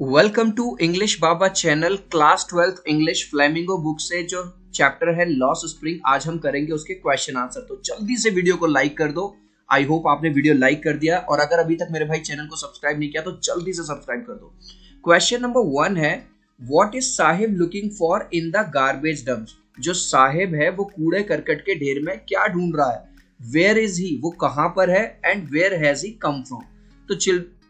Welcome to English Baba channel class twelfth English flamingo book से जो chapter है loss spring आज हम करेंगे उसके क्वेश्चन आंसर तो जल्दी से वीडियो को लाइक कर दो। आई होप आपने वीडियो लाइक कर दिया। और अगर अभी तक मेरे भाई चैनल को सब्सक्राइब नहीं किया तो जल्दी से सब्सक्राइब कर दो। क्वेश्चन नंबर वन है what is Saheb looking for in the garbage dumps जो साहिब है, वो कूड़े करकट के ढेर में क्या ढूंढ रहा है? वेयर इज़ ही वो कहाँ पर है? And where has he come from तो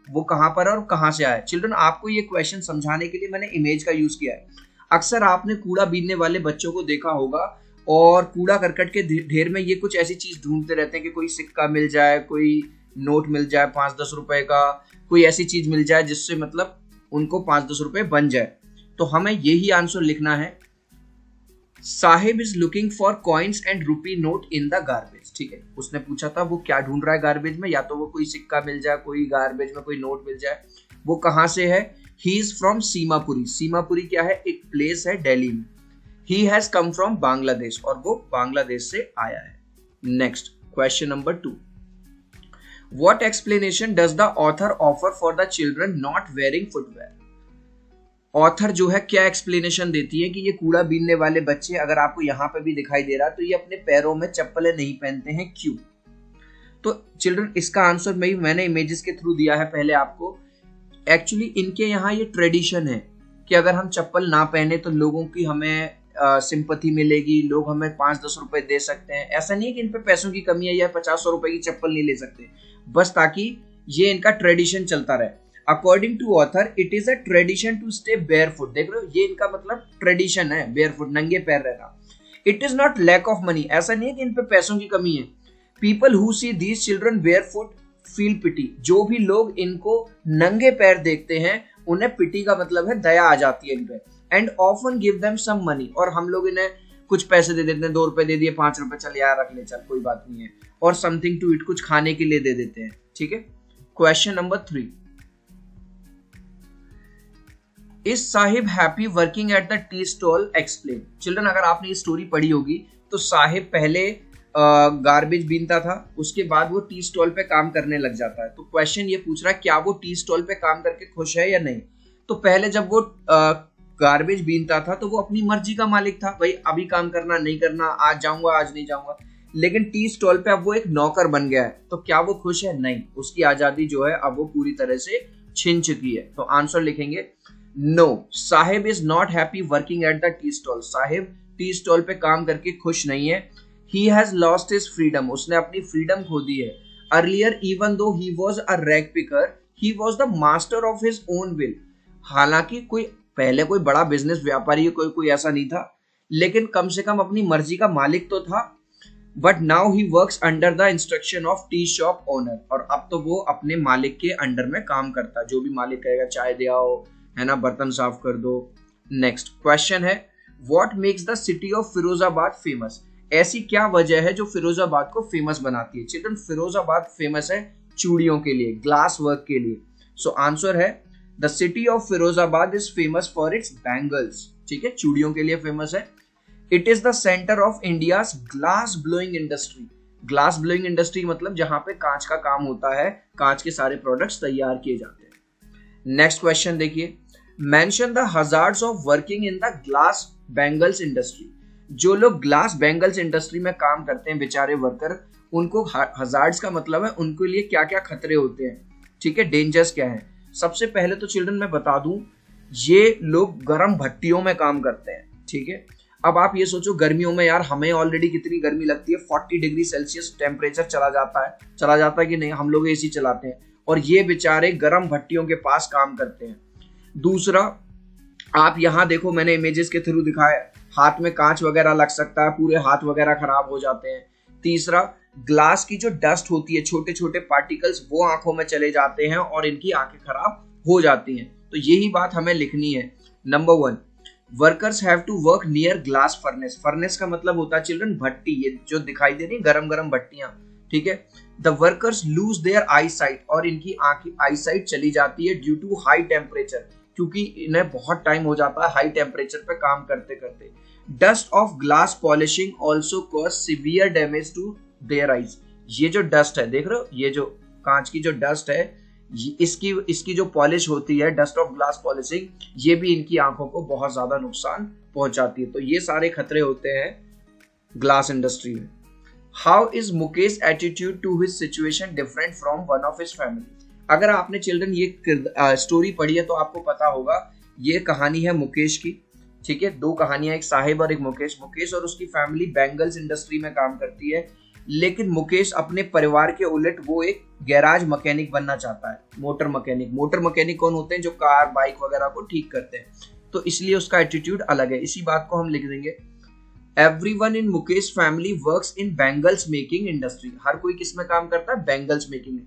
वो कहाँ पर है और कहाँ से आया चिल्ड्रन आपको ये क्वेश्चन समझाने के लिए मैंने इमेज का यूज़ किया है। अक्सर आपने कूड़ा बीनने वाले बच्चों को देखा होगा और कूड़ा करकट के ढेर में ये कुछ ऐसी चीज़ ढूंढते रहते हैं कि कोई सिक्का मिल जाए, कोई नोट मिल जाए पाँच दस रुपए का, कोई ऐसी चीज़ मिल जाए जिससे मतलब उनको पाँच दस रुपए बन जाए। तो हमें यही आंसर लिखना है। Saheb is looking for coins and rupee note in the garbage ठीक है? उसने पूछा था, वो क्या ढूंढ रहा है गार्बेज में? या तो वो कोई सिक्का मिल जाए, कोई गार्बेज में कोई नोट मिल जाए? वो कहाँ से है? He is from Seemapuri Seemapuri क्या है? एक प्लेस है दिल्ली में. He has come from Bangladesh और वो बांग्लादेश से आया है. Next question number two what explanation does the author offer for the children not wearing footwear author जो है क्या एक्सप्लेनेशन देती है कि ये कूड़ा बीनने वाले बच्चे अगर आपको यहाँ पे भी दिखाई दे रहा है तो ये अपने पैरों में चप्पलें नहीं पहनते हैं, क्यों? तो चिल्ड्रन इसका आंसर मैं, मैंने इमेजेस के थ्रू दिया है पहले आपको। एक्चुअली इनके यहाँ ये ट्रेडिशन है कि अगर हम चप्पल ना पहने तो लोगों की हमें सिंपथी मिलेगी, लोग हमें पाँच दस रुपए दे सकते हैं। ऐसा नहीं है कि इन पे पैसों की कमी है या पचास सौ रुपए की चप्पल नहीं ले सकते। बस ताकि ये इनका ट्रेडिशन चलता रहे। According to author it is a tradition to stay bare foot देख रहे हो? ये इनका मतलब ट्रेडिशन है बेयर फुट नंगे पैर रहना। It is not lack of money ऐसा नहीं है कि इन पे पैसों की कमी है। People who see these children bare foot feel pity जो भी लोग इनको नंगे पैर देखते हैं, उन्हें पिटी का मतलब है दया आ जाती है इन पे। And often give them some money और हम लोग इन्हें कुछ पैसे दे देते हैं, दो रुपए दे दिए, पाँच रुपए, चल यार, रख ले, चल, कोई बात नहीं है। और समथिंग टू इट कुछ खाने के लिए दे देते हैं। ठीक है? Question number three is Saheb happy working at the tea stall explain. Children, अगर आपने ये स्टोरी पढ़ी होगी तो साहिब पहले गार्बेज बीनता था, उसके बाद वो टी स्टॉल पे काम करने लग जाता है। तो क्वेश्चन ये पूछ रहा है, क्या वो टी स्टॉल पे काम करके खुश है या नहीं? तो पहले जब वो गार्बेज बीनता था तो वो अपनी मर्ज़ी का मालिक था। भाई, अभी काम करना, नहीं करना, आज जाऊँगा, आज नहीं जाऊँगा। लेकिन टी स्टॉल पे अब वो एक नौकर बन गया है। तो क्या वो खुश है? नहीं। उसकी आज़ादी जो है, अब वो पूरी तरह से छिन चुकी है। तो आंसर लिखेंगे। No Saheb is not happy working at the tea stall Saheb tea stall पे काम करके खुश नहीं है। He has lost his freedom उसने अपनी फ्रीडम खो दी है। Earlier even though he was a rag picker he was the master of his own will हालाँकि कोई, पहले कोई बड़ा बिज़नेस व्यापारी कोई कोई ऐसा नहीं था। लेकिन कम से कम अपनी मर्ज़ी का मालिक तो था। But now he work under the instruction of tea shop owner और अब तो वो अपने मालिक के अंडर में काम करता। जो भी मालिक कहेगा, चाय दे आओ है ना बर्तन साफ़ कर दो। नेक्स्ट क्वेश्चन है what makes the city of Firozabad famous ऐसी क्या वजह है जो फिरोजाबाद को फ़ेमस बनाती है? चिल्ड्रन फिरोजाबाद फ़ेमस है चूड़ियों के लिए ग्लास वर्क के लिए। सो so, आंसर है the city of Firozabad is famous for its bangles ठीक है चूड़ियों के लिए फ़ेमस है। It is the centre of India glass blowing industry glass blowing industry मतलब जहाँ पे कांच का काम होता है कांच के सारे प्रोडक्ट्स तैयार किए जाते हैं। नेक्स्ट क्वेश्चन देखिए। Mention the hazards of working in the glass bangles industry जो लोग ग्लास बैंगल्स इंडस्ट्री में काम करते हैं, बेचारे वर्कर उनको हजार्ड्स का मतलब है, उनके लिए क्या क्या खतरे होते हैं। ठीक है डेंजर्स क्या है? सबसे पहले तो चिल्ड्रन मैं बता दूँ, ये लोग गर्म भट्टियों में काम करते हैं। ठीक है? अब आप ये सोचो, गर्मियों में यार हमें ऑलरेडी कितनी गर्मी लगती है 40 डिग्री सेल्सियस टेम्परेचर चला जाता है। चला जाता है कि नहीं? हम लोग एसी चलाते हैं। और ये बेचारे गर्म भट्टियों के पास काम करते हैं। दूसरा, आप यहाँ देखो, मैंने इमेजेस के थ्रू दिखाया हाथ में कांच वगैरह लग सकता है, पूरे हाथ वगैरह खराब हो जाते हैं। तीसरा ग्लास की जो डस्ट होती है छोटे छोटे पार्टिकल्स वो आँखों में चले जाते हैं और इनकी आँखें खराब हो जाती हैं। तो यही बात हमें लिखनी है। Number one workers have to work near glass furnace furnace का मतलब होता है चिल्ड्रन भट्टी, ये जो दिखाई दे रही गरम गरम भट्टियाँ, ठीक है? The workers lose their eyesight और इनकी आँखें आई साइट चली जाती है ड्यू टू हाई टेम्परेचर क्योंकि इन्हें बहुत टाइम हो जाता है हाई टेम्परेचर पे काम करते करते। Dust of glass polishing also cause severe damage to their eyes ये जो डस्ट है, देख रहे हो? ये जो कांच की जो डस्ट है इसकी इसकी जो पॉलिश होती है डस्ट ऑफ़ ग्लास पॉलिशिंग ये भी इनकी आँखों को बहुत ज़्यादा नुकसान पहुंचाती है। तो ये सारे खतरे होते हैं ग्लास इंडस्ट्री में। How is Mukesh attitude to his situation different from one of his family अगर आपने चिल्ड्रन ये स्टोरी पढ़ी है तो आपको पता होगा, ये कहानी है मुकेश की, ठीक है? दो कहानियाँ, एक साहिब और एक मुकेश। मुकेश और उसकी फैमिली बैंगल्स इंडस्ट्री में काम करती है, लेकिन मुकेश अपने परिवार के उलट वो एक गैराज मैकेनिक बनना चाहता है मोटर मैकेनिक मोटर मैकेनिक कौन होते हैं? जो कार बाइक वगैरह को ठीक करते हैं। तो इसलिए उसका एटीट्यूड अलग है। इसी बात को हम लिख देंगे। Everyone in Mukesh family work in bangles making industry हर कोई किसमें काम करता है? बैंगल्स मेकिंग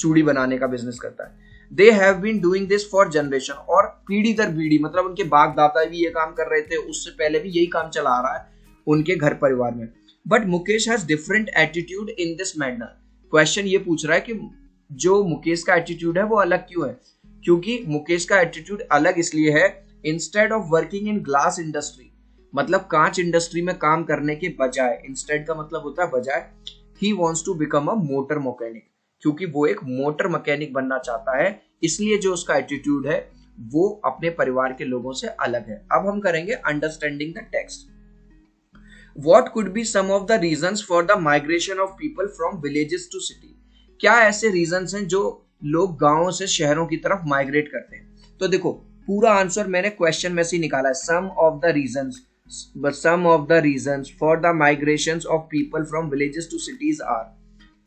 चूड़ी बनाने का बिज़नेस करता है। They have been doing this for generation और पीढ़ी दर पीढ़ी मतलब उनके बाप दादा भी ये काम कर रहे थे, उससे पहले भी यही काम चला आ रहा है उनके घर परिवार में। But Mukesh has different attitude in this manner question ये पूछ रहा है कि जो मुकेश का एटीट्यूड है वो अलग क्यों है? क्योंकि मुकेश का एटीट्यूड अलग इसलिए है instead of working in glass industry मतलब कांच इंडस्ट्री में काम करने के बजाय इंस्टेड का मतलब होता है बजाय he wants to become a motor mechanic क्योंकि वो एक मोटर मैकेनिक बनना चाहता है, इसलिए जो उसका एटीट्यूड है, वो अपने परिवार के लोगों से अलग है। अब हम करेंगे understanding the text what could be some of the reason for the migration of people from villages to city क्या ऐसे रीजन हैं जो लोग गाँव से शहरों की तरफ़ माइग्रेट करते हैं? तो देखो, पूरा आंसर मैंने क्वेश्चन में से निकाला है। Some of the reason some of the reason for the migration of people from villages to cities are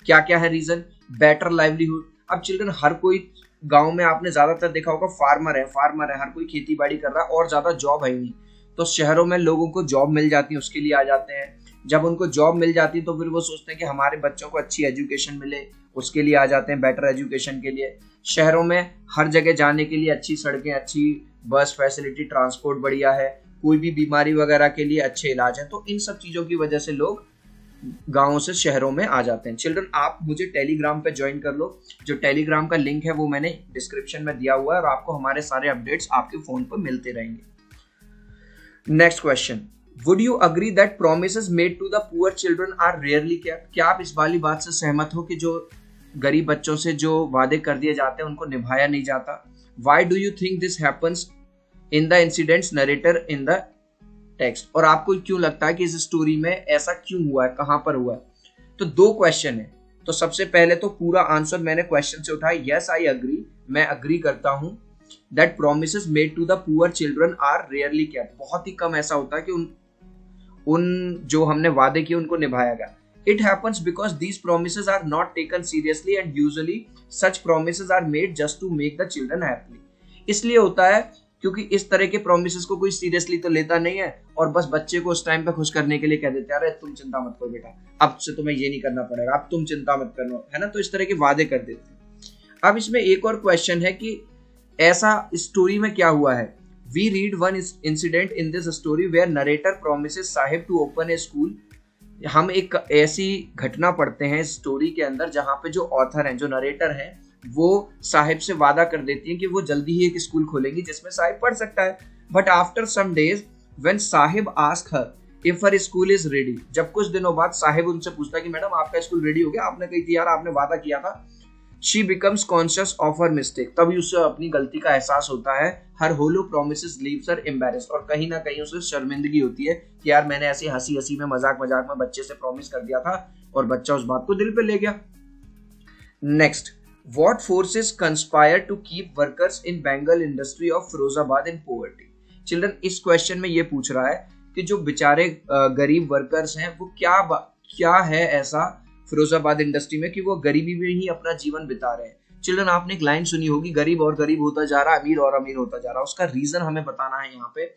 क्या क्या है रीजन बेटर लाइवलीहुड अब चिल्ड्रन हर कोई गाँव में आपने ज़्यादातर देखा होगा फार्मर है फार्मर है, हर कोई खेती बाड़ी कर रहा है और ज़्यादा जॉब है नहीं। तो शहरों में लोगों को जॉब मिल जाती है, उसके लिए आ जाते हैं। जब उनको जॉब मिल जाती है तो फिर वो सोचते हैं कि हमारे बच्चों को अच्छी एजुकेशन मिले, उसके लिए आ जाते हैं बेटर एजुकेशन के लिए। शहरों में हर जगह जाने के लिए अच्छी सड़कें, अच्छी बस फैसिलिटी ट्रांसपोर्ट बढ़िया है। कोई भी बीमारी वगैरह के लिए अच्छे इलाज है। तो इन सब चीज़ों की वजह से लोग गाँवों से शहरों में आ जाते हैं। चिल्ड्रन आप मुझे टेलीग्राम पे ज्वाइन कर लो। जो टेलीग्राम का लिंक है वो मैंने डिस्क्रिप्शन में दिया हुआ है और आपको हमारे सारे अपडेट्स आपके फ़ोन पर मिलते रहेंगे। Next question would you agree that promise made to the poor children are rarely क्या क्या आप इस वाली बात से सहमत हो कि जो गरीब बच्चों से जो वादे कर दिए जाते हैं, उनको निभाया नहीं जाता? Why do you think this happens in the incidents narrator in the text. और आपको क्यों लगता है कि इस स्टोरी में ऐसा क्यों हुआ है? कहाँ पर हुआ है? तो दो क्वेश्चन है। तो सबसे पहले तो पूरा आंसर मैंने क्वेश्चन से उठाया। यस आई अग्री मैं अग्री करता हूँ that promise made to the poor children are rarely care बहुत ही कम ऐसा होता है कि उन उन जो हमने वादे किए उनको निभाया गया। It happens because these promise are not taken seriously and usually such promise are made just to make the children happy इसलिए होता है क्योंकि इस तरह के प्रोमिस को कोई सीरियसली तो लेता नहीं है और बस बच्चे को उस टाइम पे खुश करने के लिए कह देते अरे, तुम चिंता मत करो बेटा, अब से तुम्हें ये नहीं करना पड़ेगा, अब तुम चिंता मत करो है ना? तो इस तरह के वादे कर देते हैं। अब इसमें एक और क्वेश्चन है कि ऐसा स्टोरी में क्या हुआ है? We read one incident in this story where narrator promise Saheb to open a school हम एक ऐसी घटना पढ़ते हैं स्टोरी के अंदर जहाँ पे जो ऑथर हैं, जो नरेटर हैं वो साहिब से वादा कर देती हैं कि वो जल्दी ही एक स्कूल खोलेंगी जिसमें साहिब पढ़ सकता है। But after some days when Saheb ask her if her school is ready जब कुछ दिनों बाद साहिब उनसे पूछता है कि, मैडम, आपका स्कूल रेडी हो गया? आपने कही थी यार, आपने वादा किया था? She becomes conscious of her mistake तभी उसे अपनी गलती का एहसास होता है। Her hollow promise leaves her embarrassed और कहीं ना कहीं उसे शर्मिंदगी होती है कि यार, मैंने ऐसी हँसी हँसी में मज़ाक मज़ाक में बच्चे से प्रॉमिस कर दिया था और बच्चा उस बात को दिल पे ले गया। Next what forces conspire to keep workers in bangle industry of Firozabad in poverty children इस क्वेश्चन में ये पूछ रहा है कि जो बेचारे गरीब वर्कर्स हैं, वो क्या क्या है ऐसा फिरोजाबाद इंडस्ट्री में कि वो गरीबी में ही अपना जीवन बिता रहे हैं? चिल्ड्रन आपने एक लाइन सुनी होगी, गरीब और गरीब होता जा रहा, अमीर और अमीर होता जा रहा। उसका रीजन हमें बताना है यहाँ पे।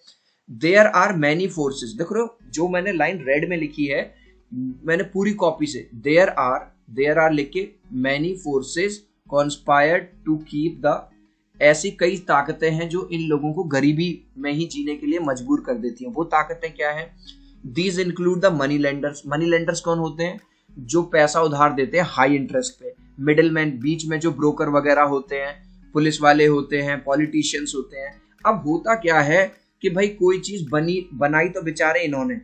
देयर आर मैनी फोर्सेज देख रहे हो जो मैंने लाइन रेड में लिखी है, मैंने पूरी कॉपी से देयर आर देयर आर लिख के many forces conspired to keep the ऐसी कई ताकतें हैं जो इन लोगों को गरीबी में ही जीने के लिए मजबूर कर देती हैं। वो ताकतें क्या हैं? These include the money lenders money lenders कौन होते हैं? जो पैसा उधार देते हैं हाई इंटरेस्ट पे। मिडिल मैन बीच में जो ब्रोकर वगैरह होते हैं, पुलिस वाले होते हैं पॉलिटिशियंस होते हैं। अब होता क्या है कि भाई कोई चीज़ बनी, बनाई तो बेचारे इन्होंने,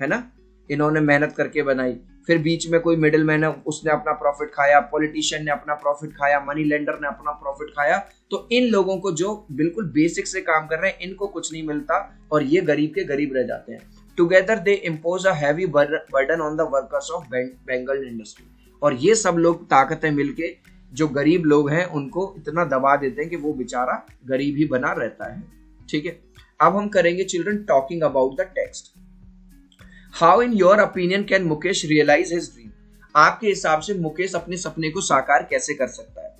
है ना? इन्होंने मेहनत करके बनाई। फिर बीच में कोई मिडिल मैन है, उसने अपना प्रॉफिट खाया पॉलिटिशियन ने अपना प्रॉफिट खाया मनी लेंडर ने अपना प्रॉफिट खाया तो इन लोगों को जो बिल्कुल बेसिक से काम कर रहे हैं, इनको कुछ नहीं मिलता और ये गरीब के गरीब रह जाते हैं। Together they impose a heavy burden on the workers of bangle industry और ये सब लोग ताकतें मिलके जो गरीब लोग हैं, उनको इतना दबा देते हैं कि वो बेचारा गरीब ही बना रहता है। ठीक है? अब हम करेंगे children talking about the text how in your opinion can Mukesh realise his dream आपके हिसाब से मुकेश अपने सपने को साकार कैसे कर सकता है?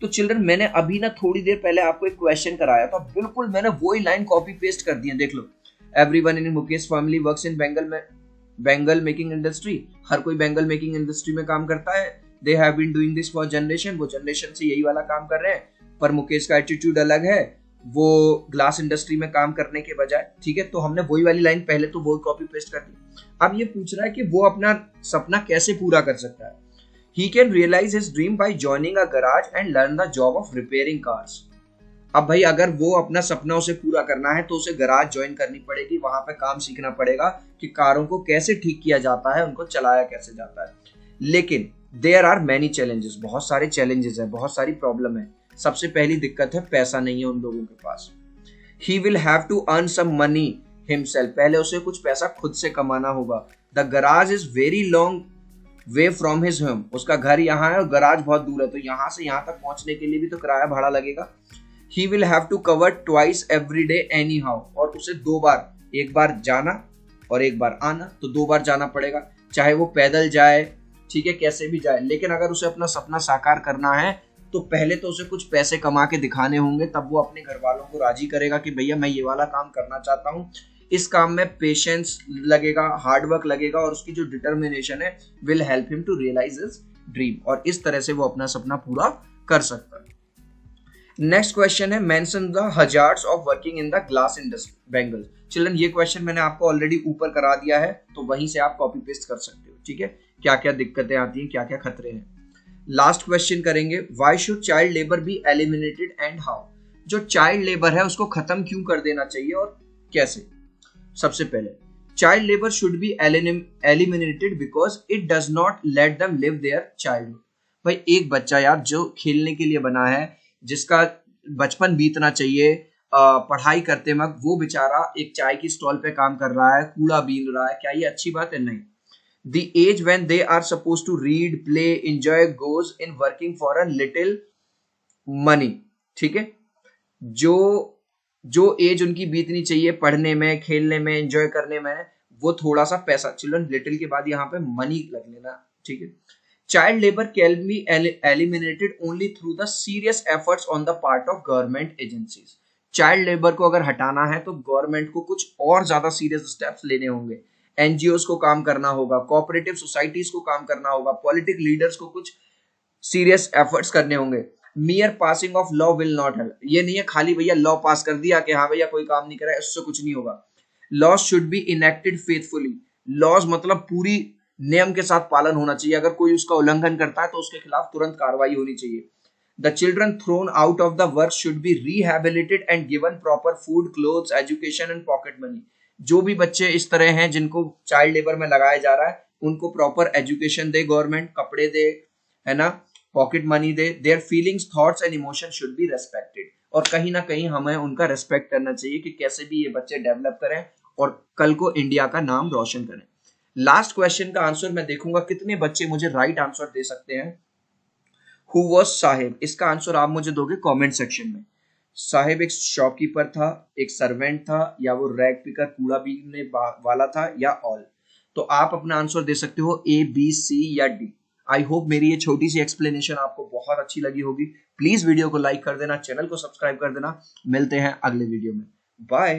तो चिल्ड्रन, मैंने अभी ना थोड़ी देर पहले आपको एक क्वेश्चन कराया था। बिल्कुल मैंने वही लाइन कॉपी पेस्ट कर दी देख लो। Everyone in Mukesh family work in bangle में बेंगल मेकिंग इंडस्ट्री हर कोई बेंगल मेकिंग इंडस्ट्री में काम करता है। They have been doing this for generation वो जनरेशन से यही वाला काम कर रहे हैं। पर मुकेश का एटीट्यूड अलग है। वो ग्लास इंडस्ट्री में काम करने के बजाय, ठीक है? तो हमने वही वाली लाइन पहले तो वो कॉपी पेस्ट कर दी। अब ये पूछ रहा है कि वो अपना सपना कैसे पूरा कर सकता है? He can realise his dream by joining a garage and learn the job of repairing cars अब भाई, अगर वो अपना सपना उसे पूरा करना है तो उसे गराज ज्वाइन करनी पड़ेगी। वहाँ पे काम सीखना पड़ेगा कि कारों को कैसे ठीक किया जाता है, उनको चलाया कैसे जाता है। लेकिन देयर आर मैनी चैलेंजेस बहुत सारे चैलेंजेस है, बहुत सारी प्रॉब्लम है। सबसे पहली दिक्कत है पैसा नहीं है उन लोगों के पास। He will have to earn some money himself पहले उसे कुछ पैसा खुद से कमाना होगा। The garage is very long way from his home उसका घर यहाँ है और गराज बहुत दूर है। तो यहाँ से यहाँ तक पहुँचने के लिए भी तो किराया भाड़ा लगेगा। He will have to cover twice every day anyhow और उसे दो बार, एक बार जाना और एक बार आना। तो दो बार जाना पड़ेगा। चाहे वो पैदल जाए, ठीक है, कैसे भी जाए। लेकिन अगर उसे अपना सपना साकार करना है तो पहले तो उसे कुछ पैसे कमा के दिखाने होंगे, तब वो अपने घर वालों को राज़ी करेगा कि भैया मैं ये वाला काम करना चाहता हूँ। इस काम में पेशेंस लगेगा हार्डवर्क लगेगा और उसकी जो डिटर्मिनेशन है will help him to realise his dream और इस तरह से वो अपना सपना पूरा कर सकता है। नेक्स्ट क्वेश्चन है mention the hazards of working in the glass industry bangle children, ये क्वेश्चन मैंने आपको ऑलरेडी ऊपर करा दिया है तो वहीं से आप कॉपी पेस्ट कर सकते हो, ठीक है? क्या क्या दिक्कतें आती हैं क्या क्या खतरे हैं? लास्ट क्वेश्चन करेंगे why should child labour be eliminated and how जो चाइल्ड लेबर है, उसको खत्म क्यों कर देना चाहिए और कैसे? सबसे पहले child labour should be eliminated because it does not let them live their child भाई, एक बच्चा यार जो खेलने के लिए बना है, जिसका बचपन बीतना चाहिए पढ़ाई करते वक्त, वो बेचारा एक चाय की स्टॉल पे काम कर रहा है, कूड़ा बीन रहा है, क्या ये अच्छी बात है? नहीं। The age when they are supposed to read, play, enjoy goes in working for a little money. ठीक है? जो जो एज उनकी बीतनी चाहिए पढ़ने में, खेलने में एंजॉय करने में, वो थोड़ा सा पैसा चिल्ड्रन लिटिल के बाद यहाँ पे मनी लग लेना, ठीक है? Child labour can be eliminated only through the serious efforts on the part of government agencies child labour को अगर हटाना है तो गवर्नमेंट को कुछ और ज़्यादा सीरियस स्टेप्स लेने होंगे। एनजीओ को काम करना होगा कोऑपरेटिव सोसाइटीज को काम करना होगा पॉलिटिक लीडर्स को कुछ सीरियस एफर्ट्स करने होंगे। Mere passing of law will not help ये नहीं है खाली भैया लॉ पास कर दिया कि हाँ भैया कोई काम नहीं करा, इससे कुछ नहीं होगा। Laws should be enacted faithfully laws मतलब पूरी नियम के साथ पालन होना चाहिए। अगर कोई उसका उल्लंघन करता है तो उसके खिलाफ तुरंत कार्रवाई होनी चाहिए। The children thrown out of the work should be rehabilitated and given proper food cloth education and pocket money जो भी बच्चे इस तरह हैं जिनको चाइल्ड लेबर में लगाया जा रहा है, उनको प्रॉपर एजुकेशन दे गवर्नमेंट कपड़े दे, है ना? Pocket money they. Their feelings thoughts and emotion should be respected और कहीं ना कहीं हमें उनका रेस्पेक्ट करना चाहिए कि कैसे भी ये बच्चे डेवलप करें और कल को इंडिया का नाम रोशन करें। लास्ट क्वेश्चन का आंसर मैं देखूँगा। कितने बच्चे मुझे राइट आंसर दे सकते हैं? हु वॉज़ साहिब इसका आंसर आप मुझे दोगे कॉमेंट सेक्शन में। साहिब एक शॉपकीपर था, एक सर्वेंट था, या वो रैग पिकर कूड़ा बीनने वाला था, या ऑल तो आप अपना आंसर दे सकते हो ए बी सी या डी आई होप मेरी ये छोटी सी एक्सप्लेनेशन आपको बहुत अच्छी लगी होगी. प्लीज़ वीडियो को लाइक कर देना चैनल को सब्सक्राइब कर देना. मिलते हैं अगले वीडियो में. बाय